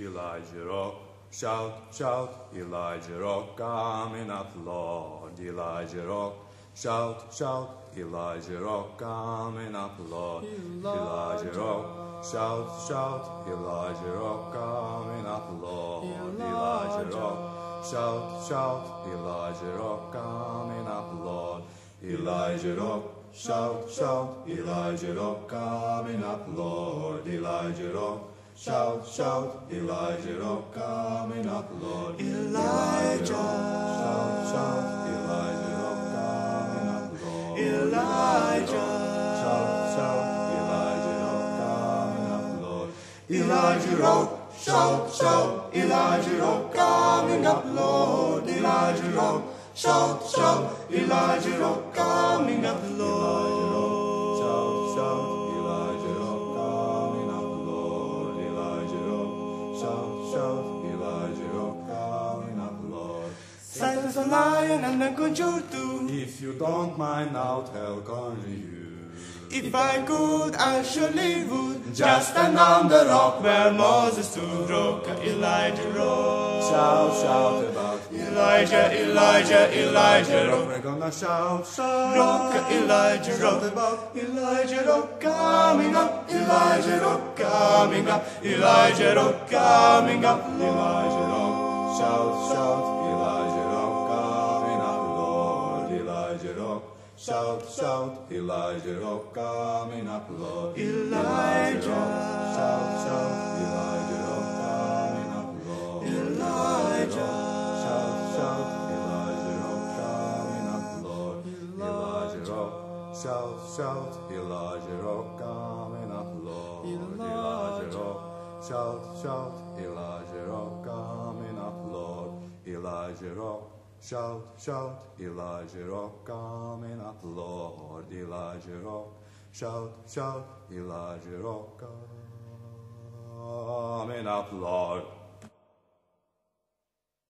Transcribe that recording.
Elijah Rock. Shout, shout, Elijah Rock, coming up, Lord, Elijah Rock. Shout, shout, Elijah Rock, coming up, Lord, Elijah Rock. Shout, shout, Elijah Rock, coming up, Lord, Elijah Rock. Shout, shout, Elijah Rock, coming up, Lord, Elijah Rock. Shout, shout, Elijah Rock, coming up, Lord, Elijah Rock. Shout, shout, Elijah oh, Rock, coming up, Lord, Elijah. Shout, shout, Elijah oh, Rock, coming up, Lord, Elijah. Shout, shout, Elijah oh, Rock, coming up, Lord, Elijah Rock, shout, shout, Elijah Rock, coming up, Lord, Elijah Rock, shout, shout, Elijah Rock, coming up, Lord. Shout, Elijah Rock, coming up, Lord. Silence a lion and then conjure too. If you don't mind, I'll tell conjure you. If I could, I surely would just stand on the rock where Moses stood. Rock, Elijah, rock. Shout, shout about Elijah, Elijah, Elijah, rock. We're gonna shout, shout. Rock, Elijah, rock. about Elijah rock coming up, Elijah rock coming up, Elijah rock coming up, Elijah Rock. Shout, shout, Elijah Rock, coming up, Lord, Elijah Rock. Shout, shout, Elijah Rock, coming up, Lord. Elijah. Rock. Shout, shout, Elijah Rock, coming up, Lord. Elijah. Shout, shout, Elijah Rock, coming Shout, shout, Elijah oh, Rock, coming up, Lord. Elijah oh, Rock. Shout, shout, Elijah oh, Rock, coming up, Lord. Elijah Rock. Shout, shout, Elijah Rock, coming up, Lord.